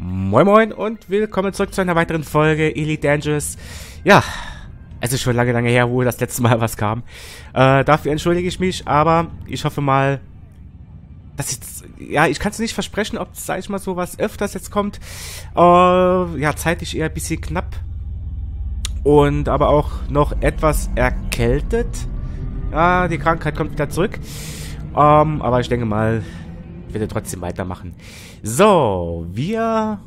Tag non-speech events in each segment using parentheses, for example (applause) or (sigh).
Moin Moin und willkommen zurück zu einer weiteren Folge Elite Dangerous. Ja, es ist schon lange, lange her, wo das letzte Mal was kam. Äh, dafür entschuldige ich mich, aber ich hoffe mal, dass jetzt, ja, ich kann es nicht versprechen, ob, sag ich mal, so was öfters jetzt kommt. Äh, ja, zeitlich eher ein bisschen knapp. Und aber auch noch etwas erkältet. Ja, die Krankheit kommt wieder zurück. Ähm, aber ich denke mal, ich werde trotzdem weitermachen. So, wir...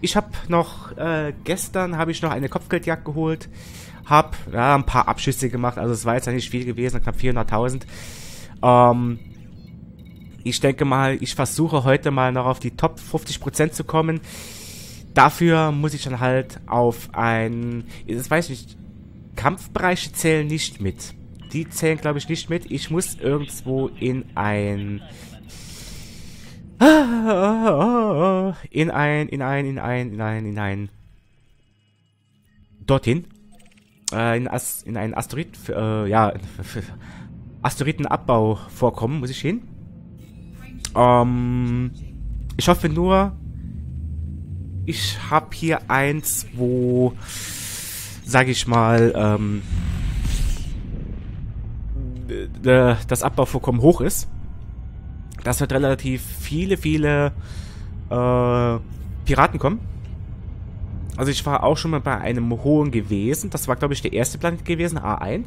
Ich habe noch, äh, gestern habe ich noch eine Kopfgeldjagd geholt. Hab, ja, ein paar Abschüsse gemacht. Also es war jetzt ja nicht viel gewesen, knapp 400.000. Ähm, ich denke mal, ich versuche heute mal noch auf die Top 50% zu kommen. Dafür muss ich dann halt auf ein, das weiß ich nicht, Kampfbereiche zählen nicht mit. Die zählen, glaube ich, nicht mit. Ich muss irgendwo in ein in ein, in ein, in ein, in ein, in ein. Dorthin. Äh, in, As in einen Asteroid, äh, ja, (laughs) Asteroidenabbau vorkommen, muss ich hin. Ähm, ich hoffe nur, ich habe hier eins, wo, sage ich mal, ähm, das Abbauvorkommen hoch ist dass halt relativ viele, viele äh, Piraten kommen. Also ich war auch schon mal bei einem hohen gewesen. Das war, glaube ich, der erste Planet gewesen, A1.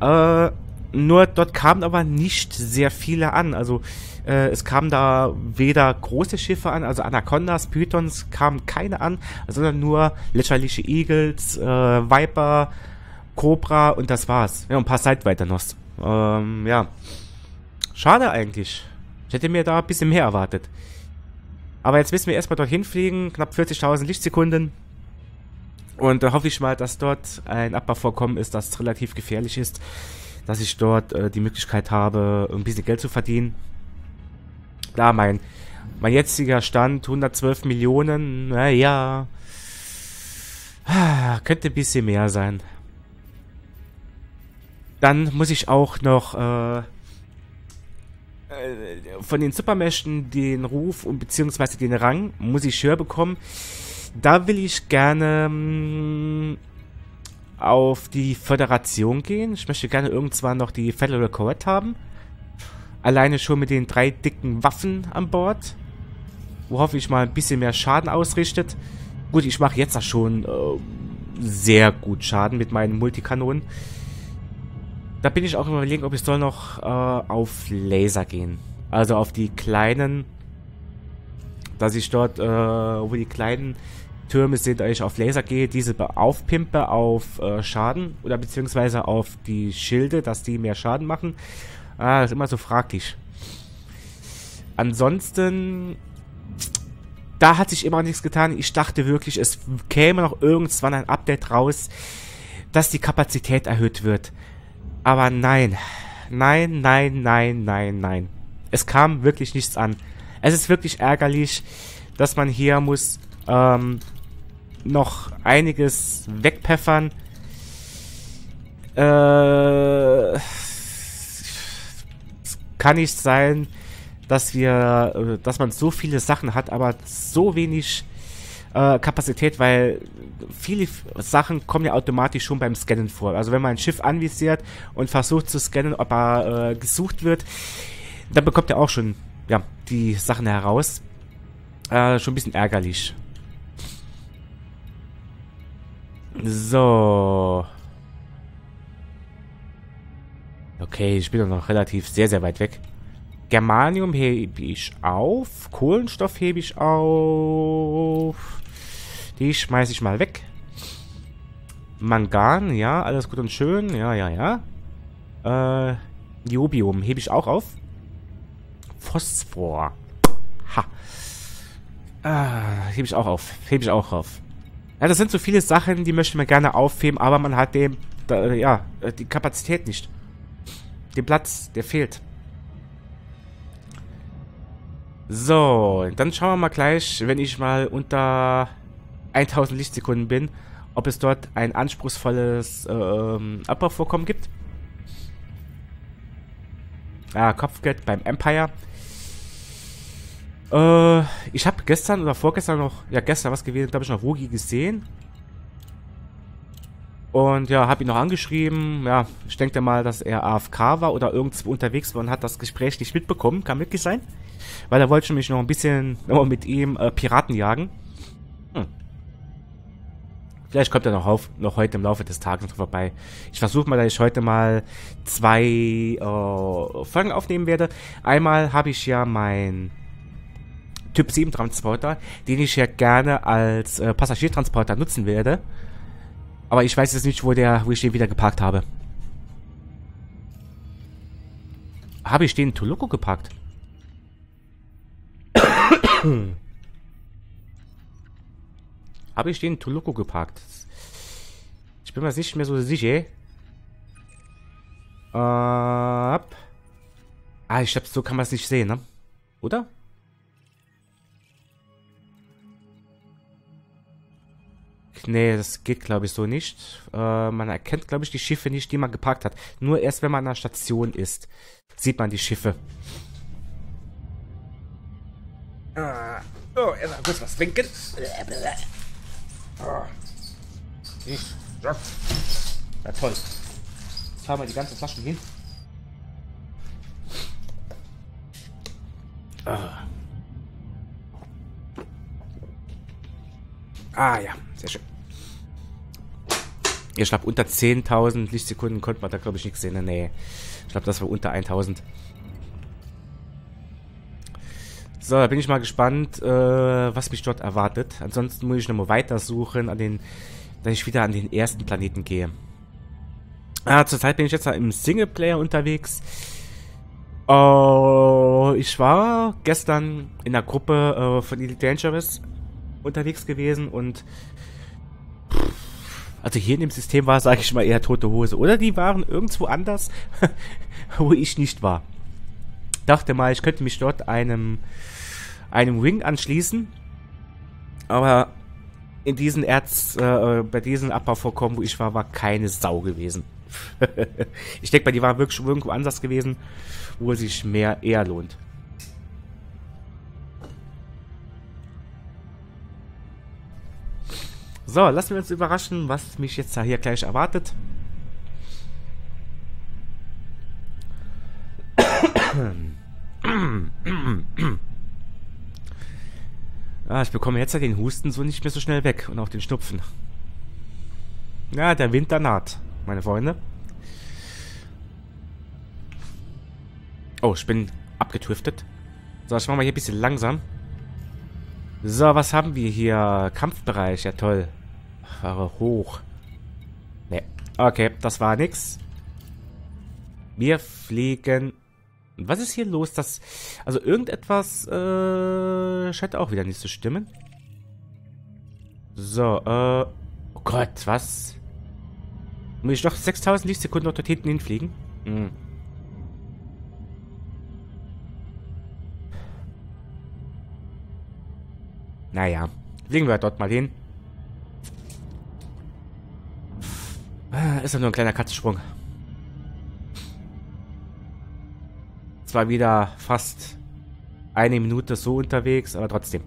Äh, nur dort kamen aber nicht sehr viele an. Also äh, es kamen da weder große Schiffe an, also Anacondas, Pythons kamen keine an, sondern nur lächerliche Eagles, äh, Viper, Cobra und das war's. Ja, ein paar Sideweiter-Nos. Ähm, ja. Schade eigentlich. Ich hätte mir da ein bisschen mehr erwartet. Aber jetzt müssen wir erstmal dorthin fliegen, knapp 40.000 Lichtsekunden. Und da hoffe ich mal, dass dort ein Abbauvorkommen ist, das relativ gefährlich ist. Dass ich dort äh, die Möglichkeit habe, ein bisschen Geld zu verdienen. Klar, mein, mein jetziger Stand, 112 Millionen, naja, könnte ein bisschen mehr sein. Dann muss ich auch noch äh, äh, von den Supermächten den Ruf und beziehungsweise den Rang muss ich höher bekommen. Da will ich gerne mm, auf die Föderation gehen. Ich möchte gerne irgendwann noch die Federal Corvette haben. Alleine schon mit den drei dicken Waffen an Bord. Wo hoffe ich mal ein bisschen mehr Schaden ausrichtet. Gut, ich mache jetzt auch schon äh, sehr gut Schaden mit meinen Multikanonen. Da bin ich auch überlegen, ob ich soll noch äh, auf Laser gehen. Also auf die kleinen, dass ich dort, äh, wo die kleinen Türme sind, ich auf Laser gehe, diese aufpimpe auf äh, Schaden oder beziehungsweise auf die Schilde, dass die mehr Schaden machen. Ah, das ist immer so fraglich. Ansonsten, da hat sich immer nichts getan. Ich dachte wirklich, es käme noch irgendwann ein Update raus, dass die Kapazität erhöht wird. Aber nein. Nein, nein, nein, nein, nein. Es kam wirklich nichts an. Es ist wirklich ärgerlich, dass man hier muss ähm, noch einiges wegpfeffern. Äh, es kann nicht sein, dass wir, äh, dass man so viele Sachen hat, aber so wenig äh, Kapazität, weil viele Sachen kommen ja automatisch schon beim Scannen vor. Also wenn man ein Schiff anvisiert und versucht zu scannen, ob er äh, gesucht wird, dann bekommt er auch schon ja, die Sachen heraus. Äh, schon ein bisschen ärgerlich. So. Okay, ich bin noch relativ sehr, sehr weit weg. Germanium hebe ich auf. Kohlenstoff hebe ich auf. Die schmeiße ich mal weg. Mangan, ja, alles gut und schön. Ja, ja, ja. Äh, Niobium hebe ich auch auf. Phosphor. Ha. Äh, hebe ich auch auf. Hebe ich auch auf. Ja, das sind so viele Sachen, die möchte man gerne aufheben, aber man hat dem, da, ja, die Kapazität nicht. Den Platz, der fehlt. So, dann schauen wir mal gleich, wenn ich mal unter 1000 Lichtsekunden bin, ob es dort ein anspruchsvolles ähm, Abbauvorkommen gibt. Ah, Kopfgeld beim Empire. Äh, ich habe gestern oder vorgestern noch, ja gestern was gewesen, glaube ich, noch Rugi gesehen. Und ja, habe ihn noch angeschrieben. Ja, ich denke mal, dass er AFK war oder irgendwo unterwegs war und hat das Gespräch nicht mitbekommen. Kann wirklich sein. Weil er wollte nämlich noch ein bisschen noch mit ihm äh, Piraten jagen. Hm. Vielleicht kommt er noch, auf, noch heute im Laufe des Tages noch vorbei. Ich versuche mal, dass ich heute mal zwei äh, Folgen aufnehmen werde. Einmal habe ich ja mein Typ 7 Transporter, den ich ja gerne als äh, Passagiertransporter nutzen werde. Aber ich weiß jetzt nicht, wo der, wo ich den wieder geparkt habe. Habe ich den in Tuluku geparkt? (coughs) (coughs) (coughs) habe ich den in Tuluku geparkt? Ich bin mir nicht mehr so sicher. Äh, ah, ich glaube, so kann man es nicht sehen, ne? Oder? Nee, das geht, glaube ich, so nicht. Äh, man erkennt, glaube ich, die Schiffe nicht, die man geparkt hat. Nur erst, wenn man an der Station ist, sieht man die Schiffe. Ah. Oh, erstmal kurz was trinken. Oh. Ja, toll. Jetzt haben wir die ganzen Flaschen hin. Ah. ah ja, sehr schön. Ich glaube, unter 10.000 Lichtsekunden konnte man da, glaube ich, nichts sehen. Nee, ich glaube, das war unter 1.000. So, da bin ich mal gespannt, äh, was mich dort erwartet. Ansonsten muss ich nochmal weitersuchen, an den, dass ich wieder an den ersten Planeten gehe. Ah, zurzeit bin ich jetzt im Singleplayer unterwegs. Oh, ich war gestern in der Gruppe äh, von Elite Dangerous unterwegs gewesen und also hier in dem System war, sage ich mal, eher tote Hose. Oder die waren irgendwo anders, (laughs) wo ich nicht war. Dachte mal, ich könnte mich dort einem, einem Wing anschließen. Aber in diesen Erz, äh, bei diesen Abbauvorkommen, wo ich war, war keine Sau gewesen. ich denke mal, die waren wirklich irgendwo anders gewesen, wo es sich mehr eher lohnt. So, lassen wir uns überraschen, was mich jetzt hier gleich erwartet. Ah, ich bekomme jetzt den Husten so nicht mehr so schnell weg und auch den Schnupfen. Ja, der Winter naht, meine Freunde. Oh, ich bin abgetwiftet. So, ich mache mal hier ein bisschen langsam. So, was haben wir hier? Kampfbereich, ja toll fahre hoch. Ne. Okay, das war nix. Wir fliegen... Was ist hier los? Das, also irgendetwas äh, scheint auch wieder nicht zu stimmen. So, äh... Oh Gott, was? Muss ich noch 6000 Lichtsekunden noch dort hinten hinfliegen? Hm. Naja, fliegen wir dort mal hin. Ist ja nur ein kleiner Katzensprung. Zwar wieder fast eine Minute so unterwegs, aber trotzdem.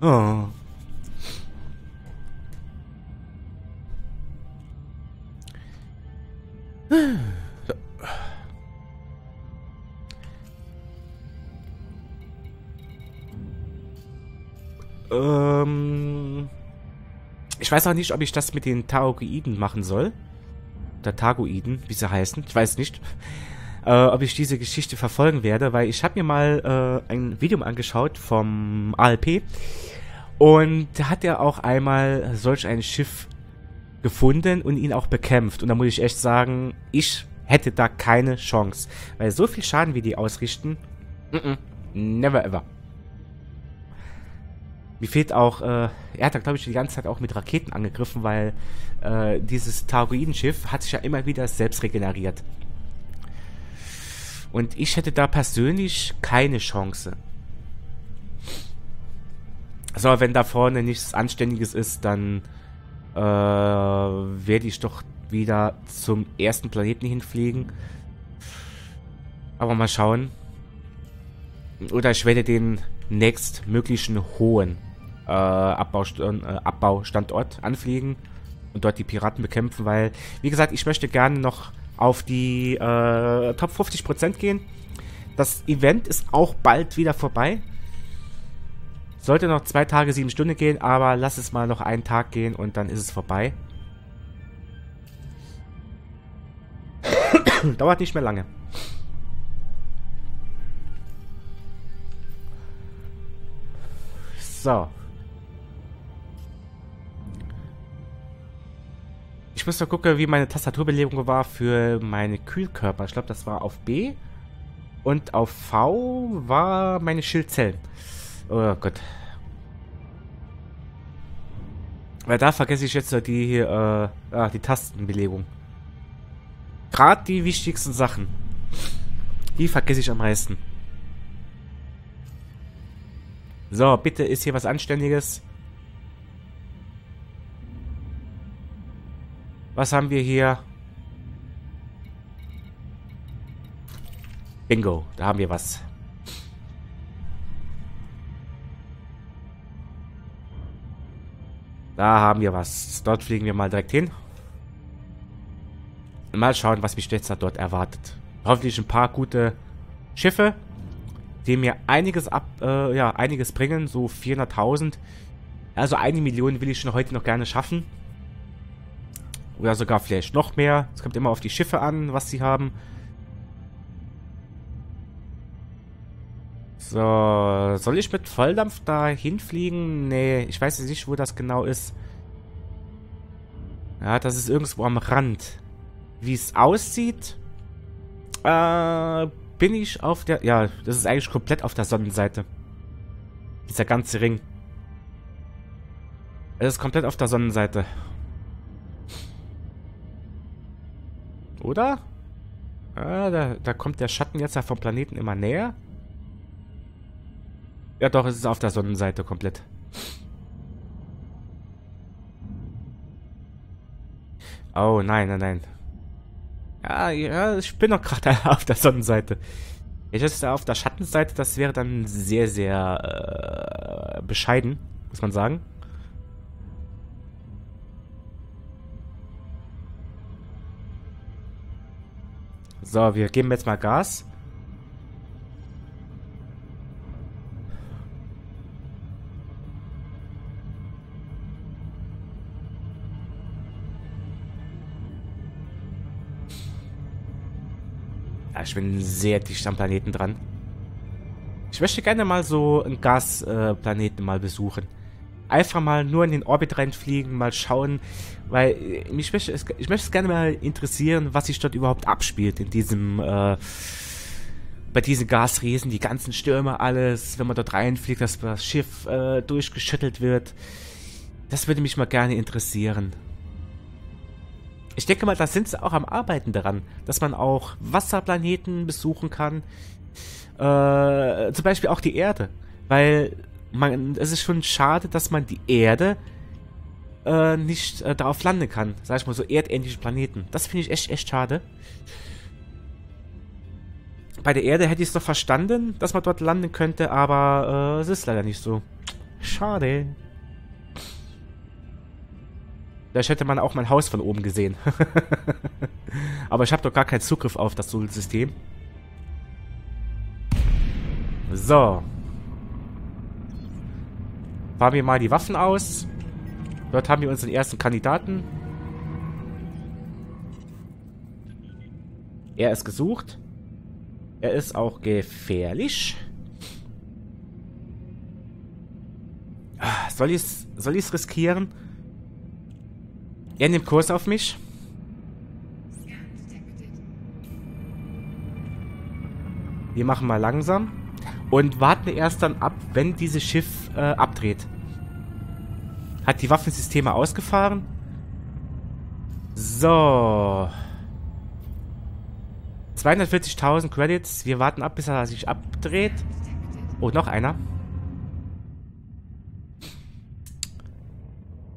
Oh. Ähm, ich weiß auch nicht, ob ich das mit den Taogoiden machen soll. Oder Tagoiden, wie sie heißen. Ich weiß nicht. Äh, ob ich diese Geschichte verfolgen werde, weil ich habe mir mal äh, ein Video angeschaut vom ALP und da hat er auch einmal solch ein Schiff gefunden und ihn auch bekämpft. Und da muss ich echt sagen, ich hätte da keine Chance. Weil so viel Schaden, wie die ausrichten, mm -mm, never ever. Mir fehlt auch, äh, er hat da glaube ich die ganze Zeit auch mit Raketen angegriffen, weil äh, dieses Targoiden-Schiff hat sich ja immer wieder selbst regeneriert. Und ich hätte da persönlich keine Chance. So, wenn da vorne nichts Anständiges ist, dann äh, werde ich doch wieder zum ersten Planeten hinfliegen. Aber mal schauen. oder ich werde den nächstmöglichen hohen äh, Abbaustand, äh, Abbaustandort anfliegen und dort die Piraten bekämpfen, weil, wie gesagt, ich möchte gerne noch auf die äh, Top 50% gehen. Das Event ist auch bald wieder vorbei. Sollte noch zwei Tage, sieben Stunden gehen, aber lass es mal noch einen Tag gehen und dann ist es vorbei. (coughs) Dauert nicht mehr lange. So. Noch gucken, wie meine Tastaturbelegung war für meine Kühlkörper. Ich glaube, das war auf B. Und auf V war meine Schildzellen. Oh Gott. Weil da vergesse ich jetzt die, äh, ah, die Tastenbelegung. Gerade die wichtigsten Sachen. Die vergesse ich am meisten. So, bitte ist hier was Anständiges. Was haben wir hier? Bingo, da haben wir was. Da haben wir was. Dort fliegen wir mal direkt hin. Mal schauen, was mich jetzt dort erwartet. Hoffentlich ein paar gute Schiffe, die mir einiges ab, äh, ja, einiges bringen. So 400.000. Also eine Million will ich schon heute noch gerne schaffen. Oder sogar vielleicht noch mehr. Es kommt immer auf die Schiffe an, was sie haben. So, soll ich mit Volldampf da hinfliegen? Nee, ich weiß nicht, wo das genau ist. Ja, das ist irgendwo am Rand. Wie es aussieht, äh, bin ich auf der... Ja, das ist eigentlich komplett auf der Sonnenseite. Dieser ganze Ring. Es ist komplett auf der Sonnenseite. Oder? Ah, da, da kommt der Schatten jetzt ja vom Planeten immer näher. Ja doch, es ist auf der Sonnenseite komplett. Oh, nein, nein, nein. Ja, ja, ich bin doch gerade (laughs) auf der Sonnenseite. Ich ist auf der Schattenseite, das wäre dann sehr, sehr äh, bescheiden, muss man sagen. So, wir geben jetzt mal Gas. ich bin sehr dicht am Planeten dran. Ich möchte gerne mal so einen Gasplaneten äh, mal besuchen. Einfach mal nur in den Orbit reinfliegen, mal schauen, weil äh, mich möchte es, ich möchte es gerne mal interessieren, was sich dort überhaupt abspielt in diesem, äh, bei diesen Gasriesen, die ganzen Stürme, alles, wenn man dort reinfliegt, dass das Schiff äh, durchgeschüttelt wird. Das würde mich mal gerne interessieren. Ich denke mal, da sind sie auch am Arbeiten daran, dass man auch Wasserplaneten besuchen kann. Äh, zum Beispiel auch die Erde. Weil man, es ist schon schade, dass man die Erde äh, nicht äh, darauf landen kann. Sag ich mal so erdähnliche Planeten. Das finde ich echt, echt schade. Bei der Erde hätte ich es doch verstanden, dass man dort landen könnte, aber äh, es ist leider nicht so. Schade. Vielleicht hätte man auch mein Haus von oben gesehen. (laughs) Aber ich habe doch gar keinen Zugriff auf das Sol-System. So. Fahren wir mal die Waffen aus. Dort haben wir unseren ersten Kandidaten. Er ist gesucht. Er ist auch gefährlich. Ah, soll ich es soll riskieren? Er nimmt Kurs auf mich. Wir machen mal langsam. Und warten erst dann ab, wenn dieses Schiff äh, abdreht. Hat die Waffensysteme ausgefahren. So. 240.000 Credits. Wir warten ab, bis er sich abdreht. Oh, noch einer.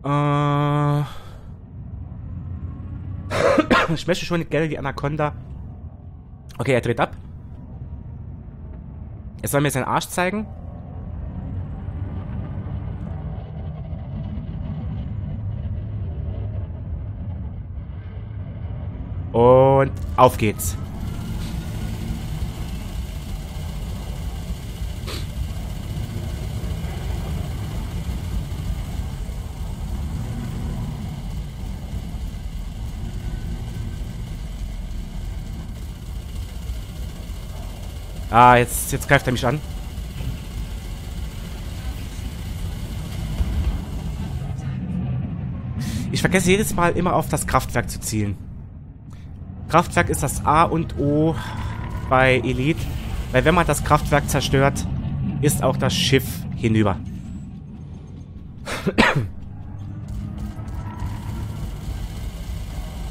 Äh... (coughs) ich möchte schon gerne die Anaconda. Okay, er dreht ab. Er soll mir seinen Arsch zeigen. Und auf geht's. Ah, jetzt, jetzt greift er mich an. Ich vergesse jedes Mal immer auf das Kraftwerk zu zielen. Kraftwerk ist das A und O bei Elite. Weil wenn man das Kraftwerk zerstört, ist auch das Schiff hinüber.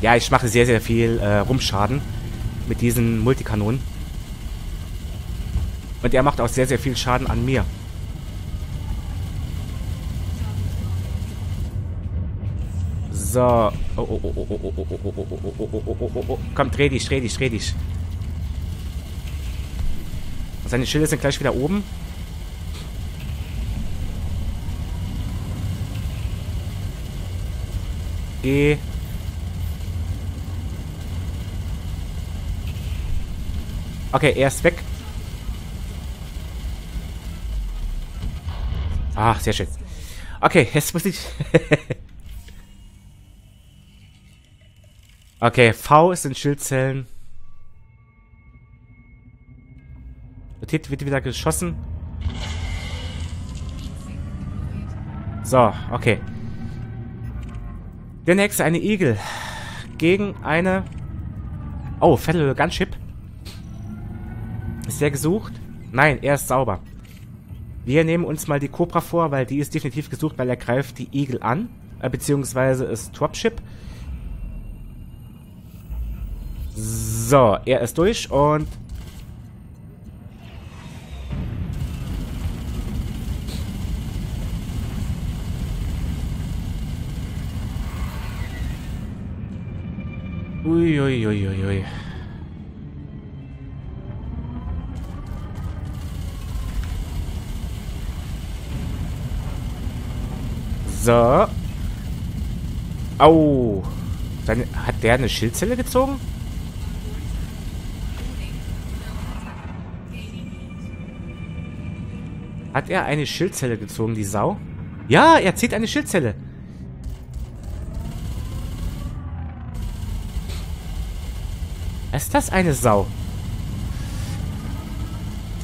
ja, ich mache sehr, sehr viel äh, Rumschaden mit diesen Multikanonen. Und er macht auch sehr, sehr viel Schaden an mir. So. Oh, oh, oh, oh, oh, oh, oh, oh, oh, oh, oh, oh, oh, oh, oh. Komm, dreh dich, dreh dich, dreh dich. Seine Schilde sind gleich wieder oben. Geh. Okay, er ist weg. Ach, sehr schön. Okay, jetzt muss ich... (laughs) okay, V ist in Schildzellen. Wird wieder geschossen. So, okay. Der nächste, eine Igel. Gegen eine... Oh, Federal Gunship. Ist der gesucht? Nein, er ist sauber. Wir nehmen uns mal die Cobra vor, weil die ist definitiv gesucht, weil er greift die Igel an. Äh, beziehungsweise ist Dropship. So, er ist durch und... Uiuiuiui. Ui, ui, ui. So. Au. Dann hat der eine Schildzelle gezogen? Hat er eine Schildzelle gezogen, die Sau? Ja, er zieht eine Schildzelle. Ist das eine Sau?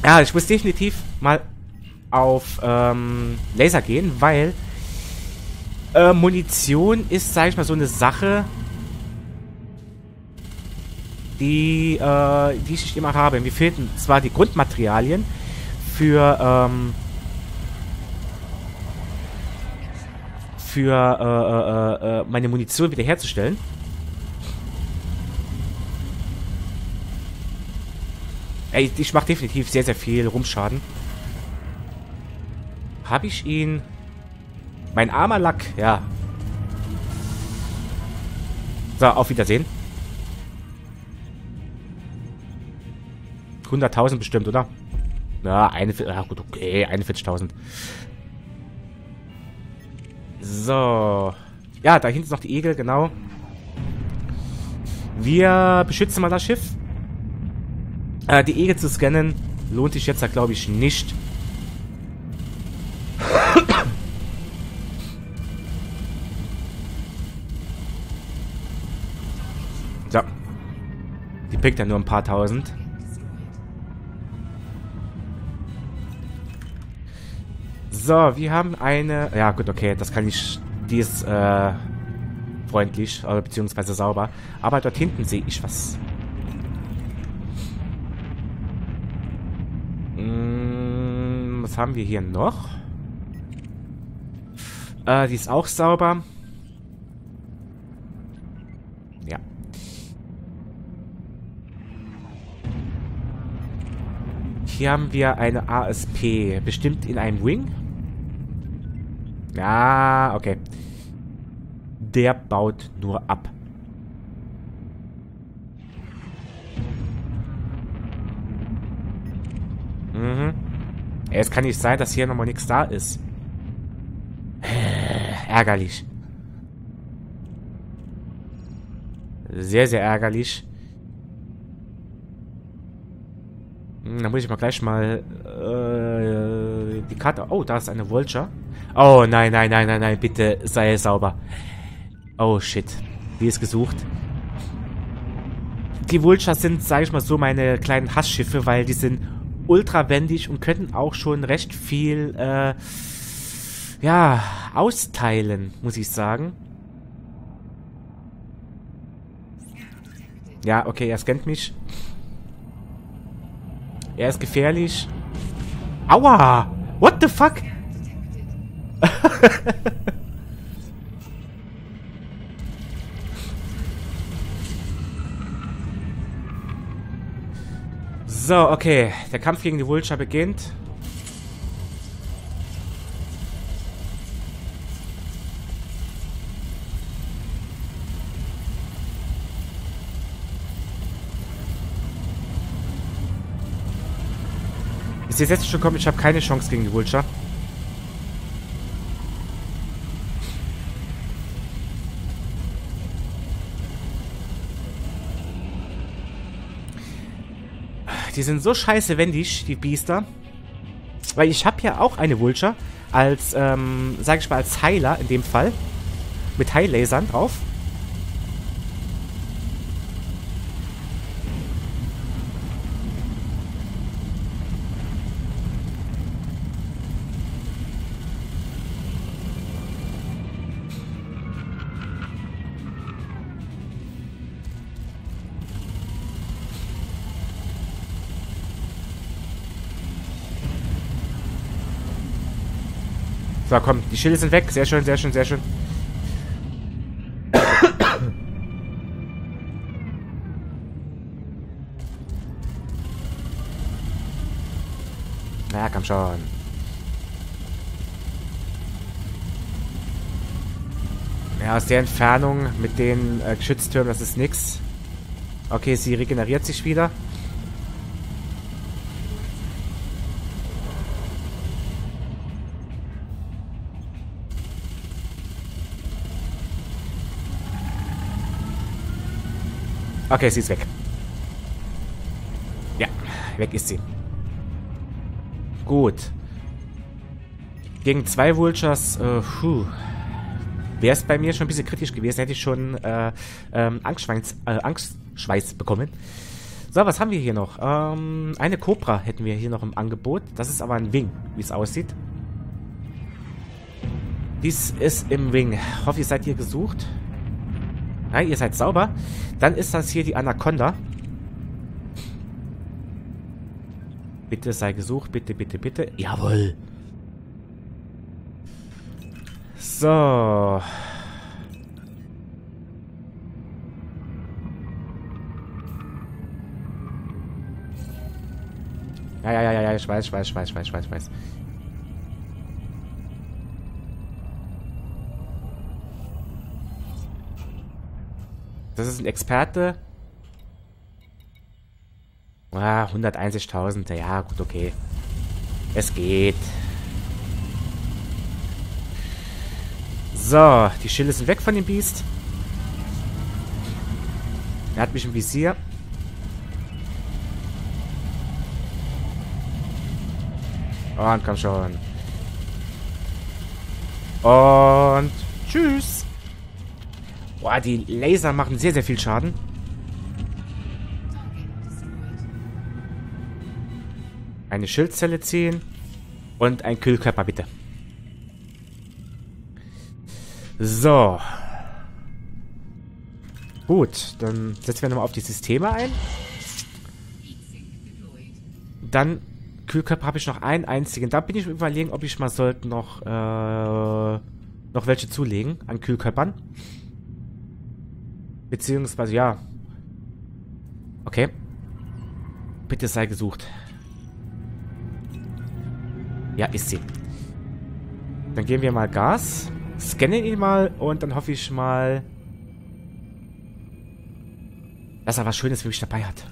Ja, ich muss definitiv mal auf ähm, Laser gehen, weil äh, Munition ist, sag ich mal, so eine Sache, die, äh, die ich nicht immer habe. Mir fehlten zwar die Grundmaterialien für, ähm, für äh, äh, äh, meine Munition wiederherzustellen. Ey, ich mache definitiv sehr, sehr viel Rumschaden. Habe ich ihn... Mein armer Lack, ja. So, auf Wiedersehen. 100.000 bestimmt, oder? Ja, eine, ja gut, okay, 41.000. So. Ja, da hinten ist noch die Egel, genau. Wir beschützen mal das Schiff. Äh, die Egel zu scannen lohnt sich jetzt, glaube ich, nicht. Pickt ja nur ein paar tausend. So, wir haben eine... Ja, gut, okay, das kann ich... Die ist, äh, freundlich, oder beziehungsweise sauber. Aber dort hinten sehe ich was. Hm, was haben wir hier noch? Äh, die ist auch sauber. Hier haben wir eine ASP. Bestimmt in einem Wing? Ja, okay. Der baut nur ab. Mhm. Es kann nicht sein, dass hier nochmal nichts da ist. Äh, ärgerlich. Sehr, sehr ärgerlich. Hm, dann muss ich mal gleich mal äh, die Karte... Oh, da ist eine Vulture. Oh, nein, nein, nein, nein, nein, bitte sei sauber. Oh, shit. Die ist gesucht. Die Vultures sind, sage ich mal so, meine kleinen Hassschiffe, weil die sind ultra wendig und können auch schon recht viel, äh, ja, austeilen, muss ich sagen. Ja, okay, er scannt mich. Er ist gefährlich. Aua! What the fuck? (laughs) so, okay. Der Kampf gegen die Vulture beginnt. Ich sehe jetzt schon kommen, ich habe keine Chance gegen die Vulture. Die sind so scheiße wendig, die Biester. Weil ich habe ja auch eine Vulture als, ähm, sag ich mal, als Heiler in dem Fall. Mit Heillasern drauf. So, komm, die Schilde sind weg. Sehr schön, sehr schön, sehr schön. Na, komm schon. Ja, aus der Entfernung mit den äh, Geschütztürmen, das ist nix. Okay, sie regeneriert sich wieder. Okay, sie ist weg. Ja, weg ist sie. Gut. Gegen zwei Vultures, äh, puh. Wäre es bei mir schon ein bisschen kritisch gewesen, hätte ich schon äh, ähm, Angstschweiß, äh, Angstschweiß bekommen. So, was haben wir hier noch? Ähm, eine Cobra hätten wir hier noch im Angebot. Das ist aber ein Wing, wie es aussieht. Dies ist im Wing. Hoffe, ihr seid hier gesucht. Nein, ihr seid sauber. Dann ist das hier die Anaconda. Bitte sei gesucht. Bitte, bitte, bitte. Jawohl. So. Ja, ja, ja, ja, ich weiß, ich weiß, ich weiß, ich weiß, ich weiß, Das ist ein Experte. Ah, 180.000. Ja, gut, okay. Es geht. So, die Schilde sind weg von dem Biest. Er hat mich im Visier. Und komm schon. Und tschüss. Boah, die Laser machen sehr, sehr viel Schaden. Eine Schildzelle ziehen. Und ein Kühlkörper, bitte. So. Gut, dann setzen wir nochmal auf die Systeme ein. Dann Kühlkörper habe ich noch einen einzigen. Da bin ich überlegen, ob ich mal sollte noch, äh, noch welche zulegen an Kühlkörpern. Beziehungsweise, ja. Okay. Bitte sei gesucht. Ja, ist sie. Dann geben wir mal Gas. Scannen ihn mal und dann hoffe ich mal, dass er was Schönes für mich dabei hat.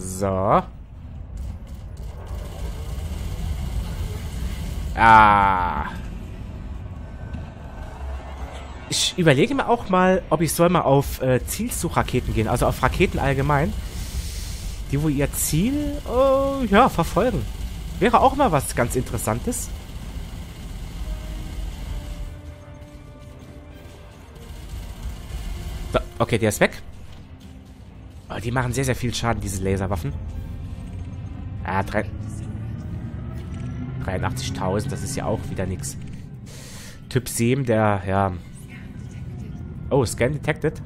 So. Ah. Ich überlege mir auch mal, ob ich soll mal auf äh, Zielsuchraketen gehen, also auf Raketen allgemein. Die, wo ihr Ziel, äh, ja, verfolgen. Wäre auch mal was ganz Interessantes. So, okay, der ist weg. Oh, die machen sehr, sehr viel Schaden, diese Laserwaffen. Ah, 83.000, das ist ja auch wieder nichts. Typ 7, der, ja... Oh, Scan detected.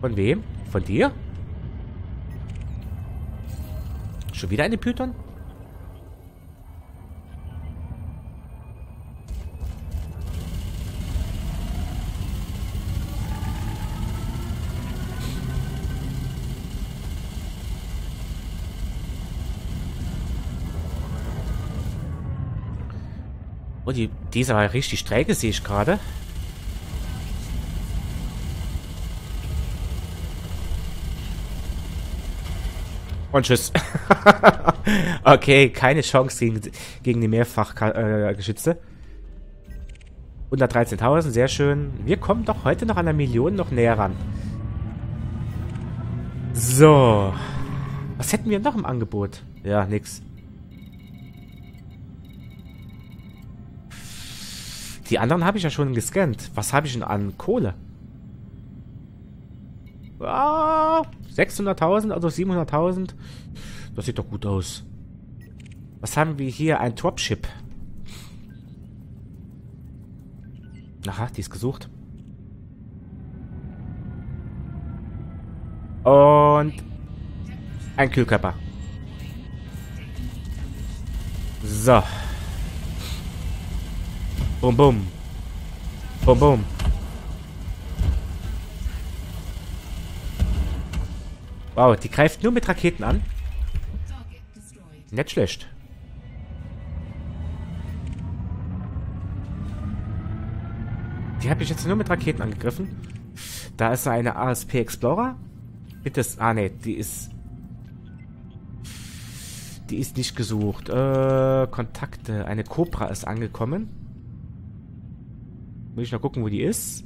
Von wem? Von dir? Schon wieder eine Python? Oh, die, die ist aber richtig träge, sehe ich gerade. Und tschüss. (laughs) okay, keine Chance gegen, gegen die Mehrfachgeschütze. Äh, 113.000, sehr schön. Wir kommen doch heute noch an der Million noch näher ran. So. Was hätten wir noch im Angebot? Ja, nix. Die anderen habe ich ja schon gescannt. Was habe ich denn an Kohle? Ah, 600.000, also 700.000. Das sieht doch gut aus. Was haben wir hier? Ein Dropship. Aha, die ist gesucht. Und ein Kühlkörper. So. Bum, bum. Bum, bum. Wow, die greift nur mit Raketen an. Nicht schlecht. Die habe ich jetzt nur mit Raketen angegriffen. Da ist eine ASP Explorer. Bitte. Ah, ne, die ist. Die ist nicht gesucht. Äh, Kontakte. Eine Cobra ist angekommen. Muss ich noch gucken, wo die ist.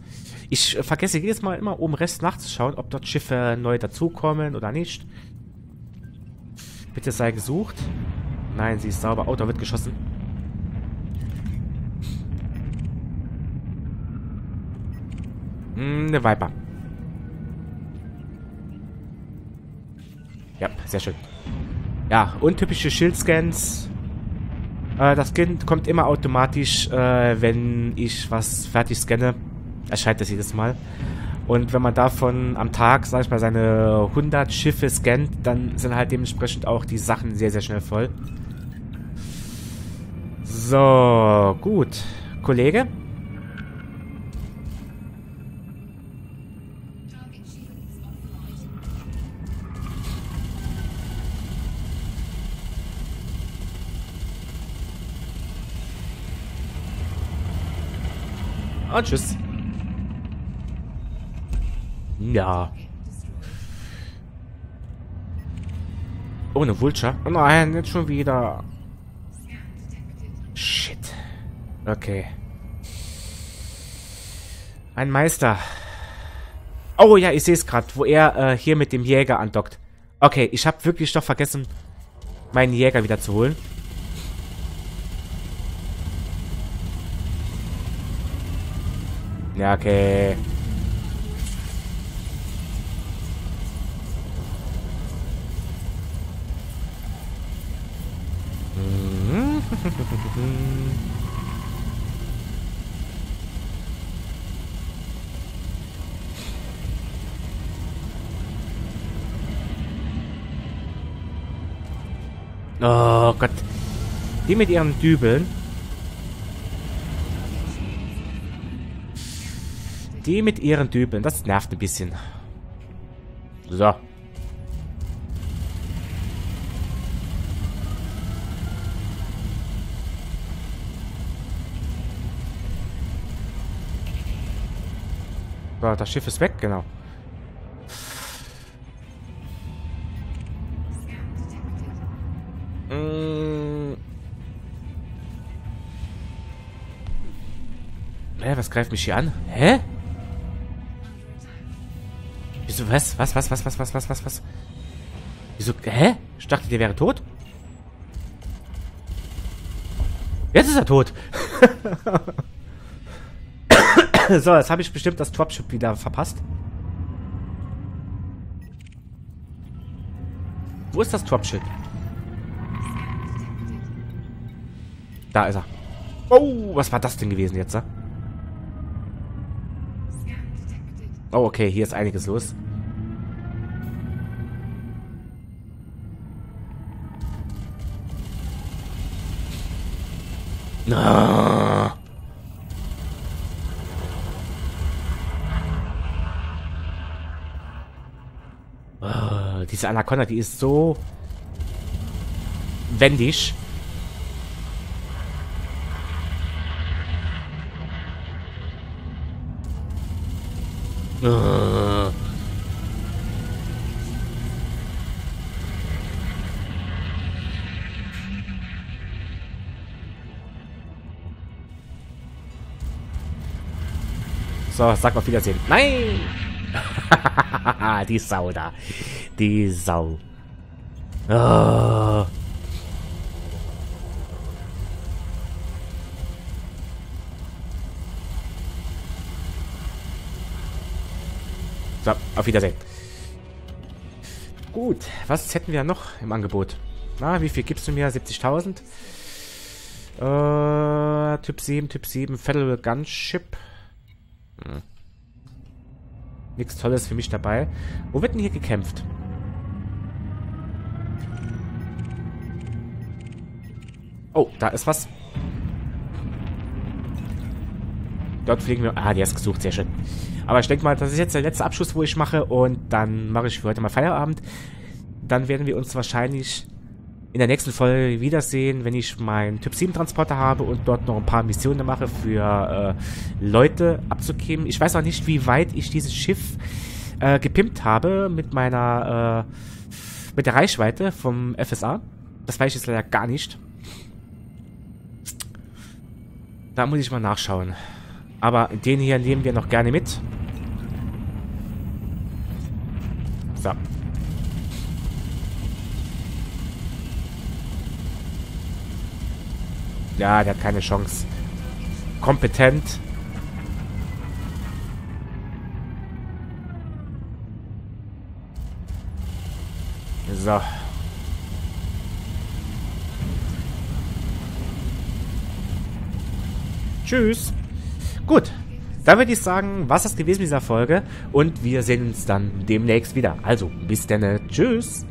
Ich vergesse jedes Mal immer oben rechts nachzuschauen, ob dort Schiffe neu dazukommen oder nicht. Bitte sei gesucht. Nein, sie ist sauber. Auto wird geschossen. Hm, eine Viper. Ja, sehr schön. Ja, untypische Schildscans. Äh, das Kind kommt immer automatisch, äh, wenn ich was fertig scanne erscheint das jedes Mal. Und wenn man davon am Tag, sag ich mal, seine 100 Schiffe scannt, dann sind halt dementsprechend auch die Sachen sehr, sehr schnell voll. So, gut. Kollege? Und tschüss. Ja. Oh, eine Vulture. Oh nein, nicht schon wieder. Shit. Okay. Ein Meister. Oh ja, ich sehe es gerade, wo er äh, hier mit dem Jäger andockt. Okay, ich habe wirklich doch vergessen, meinen Jäger wieder zu holen. Ja, okay. oh Gott. Die mit ihren Dübeln. Die mit ihren Dübeln, das nervt ein bisschen. So. Das Schiff ist weg, genau. Mm. Hä, was greift mich hier an? Hä? Wieso, was? Was, was, was, was, was, was, was, was? Wieso, hä? Ich dachte, der wäre tot. Jetzt ist er tot. (laughs) so, jetzt habe ich bestimmt das Dropship wieder verpasst. Wo ist das Dropship? Da ist er. Oh, was war das denn gewesen jetzt? Oh, okay, hier ist einiges los. Ah. Diese Anaconda, die ist so wendig. Uh. So, sag mal Wiedersehen. Nein! (laughs) Die Sau da. Die Sau. Oh. So, auf Wiedersehen. Gut, was hätten wir noch im Angebot? Na, wie viel gibst du mir? 70.000? Äh, Typ 7, Typ 7, Federal Gunship. Hm. Nichts Tolles für mich dabei. Wo wird denn hier gekämpft? Oh, da ist was. Dort fliegen wir... Ah, die hast gesucht, sehr schön. Aber ich denke mal, das ist jetzt der letzte Abschluss, wo ich mache. Und dann mache ich für heute mal Feierabend. Dann werden wir uns wahrscheinlich in der nächsten Folge wiedersehen, wenn ich meinen Typ 7 Transporter habe und dort noch ein paar Missionen mache für äh, Leute abzugeben. Ich weiß auch nicht, wie weit ich dieses Schiff äh, gepimpt habe mit meiner äh, mit der Reichweite vom FSA. Das weiß ich jetzt leider gar nicht. Da muss ich mal nachschauen. Aber den hier nehmen wir noch gerne mit. So. Ja, der hat keine Chance. Kompetent. So. Tschüss. Gut. Dann würde ich sagen, was ist gewesen in dieser Folge. Und wir sehen uns dann demnächst wieder. Also, bis dann. Tschüss.